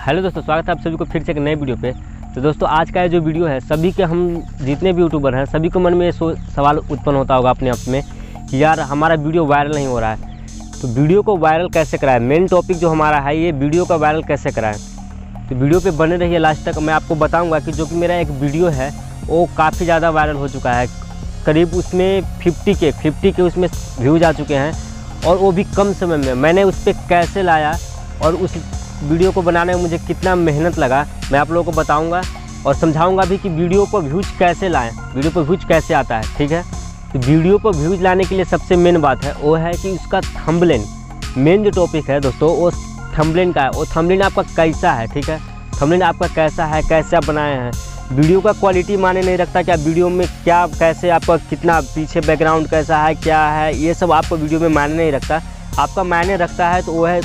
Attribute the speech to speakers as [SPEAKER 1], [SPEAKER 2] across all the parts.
[SPEAKER 1] Hello दोस्तों, स्वागत है आप सभी को फिर से एक नए वीडियो पे। तो दोस्तों, आज का ये जो वीडियो है, सभी के हम जितने भी यूट्यूबर हैं, सभी को मन में सो- सवाल उत्पन्न होता होगा अपने आप में कि यार, हमारा वीडियो वायरल नहीं हो रहा है। तो वीडियो को वायरल कैसे कराएँ? मेन टॉपिक जो हमारा है, ये वीडियो का वायरल कैसे कराएँ? तो वीडियो पे बने रहिए लास्ट तक। मैं आपको बताऊँगा कि जो कि मेरा एक वीडियो है, वो काफ़ी ज़्यादा वायरल हो चुका है। करीब उसमें 50 के 50 के उसमें व्यूज़ आ चुके हैं और वो भी कम समय में। मैंने उस पर कैसे लाया और उस वीडियो को बनाने में मुझे कितना मेहनत लगा, मैं आप लोगों को बताऊँगा और समझाऊँगा भी कि वीडियो पर व्यूज़ कैसे लाएँ, वीडियो पर व्यूज़ कैसे आता है, ठीक है? तो वीडियो पर व्यूज़ लाने के लिए सबसे मेन बात है, वो है कि उसका थंबलेन मेन जो टॉपिक है दोस्तों, वो थंबलेन का है, वो थंबलेन आपका कैसा है, ठीक है? थंबलेन आपका कैसा है, कैसे आप बनाए हैं? वीडियो का क्वालिटी माने नहीं रखता कि आप वीडियो में क्या, कैसे आपका कितना पीछे बैकग्राउंड कैसा है, क्या है, ये सब आपको वीडियो में मायने नहीं रखता। आपका मायने रखता है तो वो है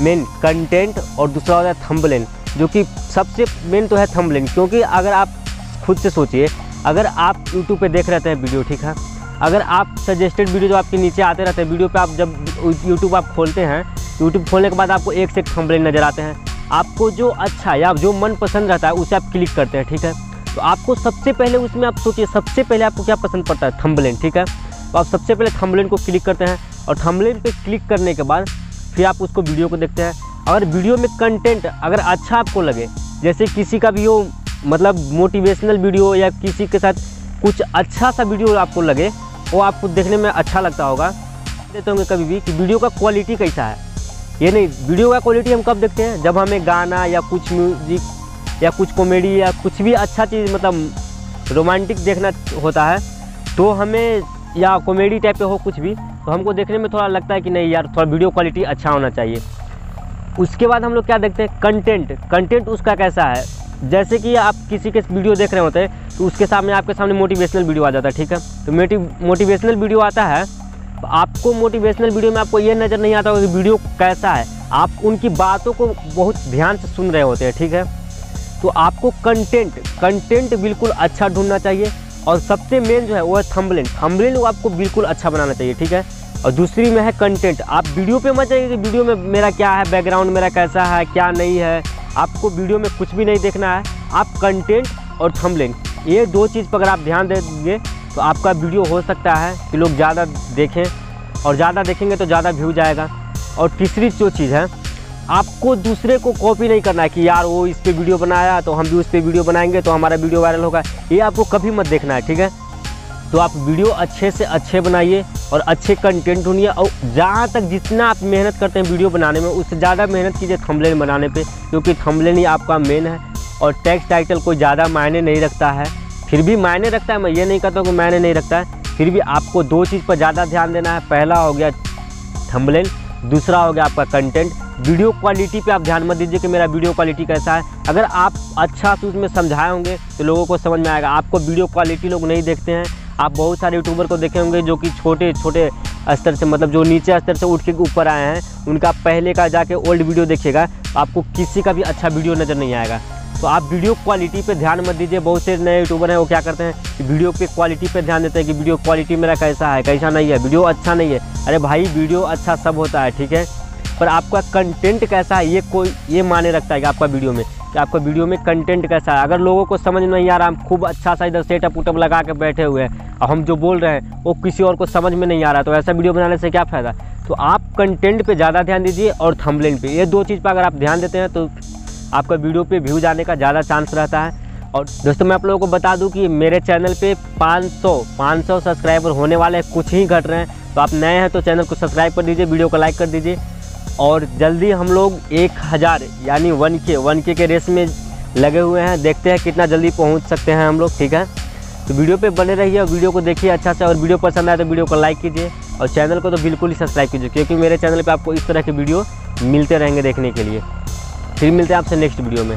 [SPEAKER 1] मेन कंटेंट और दूसरा होता है थंबलेन जो कि सबसे मेन तो है थंबलेन क्योंकि अगर आप खुद से सोचिए, अगर आप यूट्यूब पे देख रहते हैं वीडियो ठीक है? अगर आप सजेस्टेड वीडियो जो आपके नीचे आते रहते हैं वीडियो पे आप जब यूट्यूब आप खोलते हैं यूट्यूब खोलने के बाद आपको एक से एक थंबलेन नज़र आते हैं। आपको जो अच्छा या जो मन पसंद रहता है, उसे आप क्लिक करते हैं, ठीक है? तो आपको सबसे पहले उसमें आप सोचिए, सबसे पहले आपको क्या पसंद पड़ता है? थंबलेन ठीक है? तो आप सबसे पहले थंबलेन को क्लिक करते हैं और थंबलेन पे क्लिक करने के बाद फिर आप उसको वीडियो को देखते हैं। अगर वीडियो में कंटेंट अगर अच्छा आपको लगे, जैसे किसी का भी हो मतलब मोटिवेशनल वीडियो या किसी के साथ कुछ अच्छा सा वीडियो आपको लगे, वो आपको देखने में अच्छा लगता होगा। देते होंगे कभी भी कि वीडियो का क्वालिटी कैसा है। ये नहीं, वीडियो का क्वालिटी हम कब देखते हैं? जब हमें गाना या कुछ म्यूज़िक या कुछ कॉमेडी या कुछ भी अच्छा चीज़ मतलब रोमांटिक देखना होता है तो हमें या कॉमेडी टाइप पे हो कुछ भी तो हमको देखने में थोड़ा लगता है कि नहीं यार, थोड़ा वीडियो क्वालिटी अच्छा होना चाहिए। उसके बाद हम लोग क्या देखते हैं? कंटेंट कंटेंट उसका कैसा है? जैसे कि आप किसी के वीडियो देख रहे होते हैं तो उसके सामने आपके सामने मोटिवेशनल वीडियो आ जाता है, ठीक है? तो मोटिवेशनल वीडियो आता है तो आपको मोटिवेशनल वीडियो में आपको ये नज़र नहीं आता कि वीडियो कैसा है। आप उनकी बातों को बहुत ध्यान से सुन रहे होते हैं, ठीक है? तो आपको कंटेंट कंटेंट बिल्कुल अच्छा ढूंढना चाहिए। और सबसे मेन जो है, वो है थंबलेन थंबलेन वो आपको बिल्कुल अच्छा बनाना चाहिए, ठीक है? और दूसरी में है कंटेंट आप वीडियो पे मत जाइए कि वीडियो में मेरा क्या है बैकग्राउंड मेरा कैसा है, क्या नहीं है. आपको वीडियो में कुछ भी नहीं देखना है. आप कंटेंट और थंबलेन ये दो चीज़ पर अगर आप ध्यान देंगे तो आपका वीडियो हो सकता है कि लोग ज़्यादा देखें. और ज़्यादा देखेंगे तो ज़्यादा व्यू जाएगा. और तीसरी जो चीज़ है आपको दूसरे को कॉपी नहीं करना है कि यार वो इस पर वीडियो बनाया तो हम भी उस पर वीडियो बनाएँगे तो हमारा वीडियो वायरल होगा। ये आपको कभी मत देखना है, ठीक है? तो आप वीडियो अच्छे से अच्छे बनाइए और अच्छे कंटेंट ढूंढिए और जहाँ तक जितना आप मेहनत करते हैं वीडियो बनाने में, उससे ज़्यादा मेहनत कीजिए थंबलेन बनाने पे, क्योंकि थंबलेन ही आपका मेन है और टैक्स टाइटल कोई ज़्यादा मायने नहीं रखता है। फिर भी मायने रखता है, मैं ये नहीं कहता कि मायने नहीं रखता है। फिर भी आपको दो चीज़ पर ज़्यादा ध्यान देना है, पहला हो गया थंबलेन दूसरा हो गया आपका कंटेंट वीडियो क्वालिटी पे आप ध्यान मत दीजिए कि मेरा वीडियो क्वालिटी कैसा है। अगर आप अच्छा से उसमें समझाए होंगे तो लोगों को समझ में आएगा। आपको वीडियो क्वालिटी लोग नहीं देखते हैं। आप बहुत सारे यूट्यूबर को देखे होंगे जो कि छोटे छोटे स्तर से मतलब जो नीचे स्तर से उठ के ऊपर आए हैं, उनका पहले का जाके ओल्ड वीडियो देखिएगा। आपको किसी का भी अच्छा वीडियो नज़र नहीं आएगा। तो आप वीडियो क्वालिटी पे ध्यान मत दीजिए। बहुत से नए यूट्यूबर हैं, वो क्या करते हैं कि वीडियो पे क्वालिटी पे ध्यान देते हैं कि वीडियो क्वालिटी मेरा कैसा है, कैसा नहीं है, वीडियो अच्छा नहीं है। अरे भाई, वीडियो अच्छा सब होता है, ठीक है? पर आपका कंटेंट कैसा है, ये कोई, ये माने रखता है कि आपका वीडियो में, कि आपका वीडियो में कंटेंट कैसा है। अगर लोगों को समझ में नहीं आ रहा, हम खूब अच्छा सा इधर सेटअप उटअप लगा के बैठे हुए हैं, और हम जो बोल रहे हैं, वो किसी और को समझ में नहीं आ रहा तो ऐसा वीडियो बनाने से क्या फ़ायदा? तो आप कंटेंट पे ज़्यादा ध्यान दीजिए और थंबलेन पे। ये दो चीज़ पर अगर आप ध्यान देते हैं तो आपका वीडियो पे व्यू जाने का ज़्यादा चांस रहता है। और दोस्तों, मैं आप लोगों को बता दूँ कि मेरे चैनल पे 500 500 सब्सक्राइबर होने वाले हैं कुछ ही घट रहे हैं। तो आप नए हैं तो चैनल को सब्सक्राइब कर दीजिए वीडियो को लाइक कर दीजिए। और जल्दी हम लोग एक हज़ार, यानी वन के वन के के रेस में लगे हुए हैं। देखते हैं कितना जल्दी पहुँच सकते हैं हम लोग, ठीक है? तो वीडियो पे बने रहिए और वीडियो को देखिए अच्छा से। और वीडियो पसंद आए तो वीडियो को लाइक कीजिए और चैनल को तो बिल्कुल ही सब्सक्राइब कीजिए, क्योंकि मेरे चैनल पर आपको इस तरह के वीडियो मिलते रहेंगे देखने के लिए। फिर मिलते हैं आपसे नेक्स्ट वीडियो में।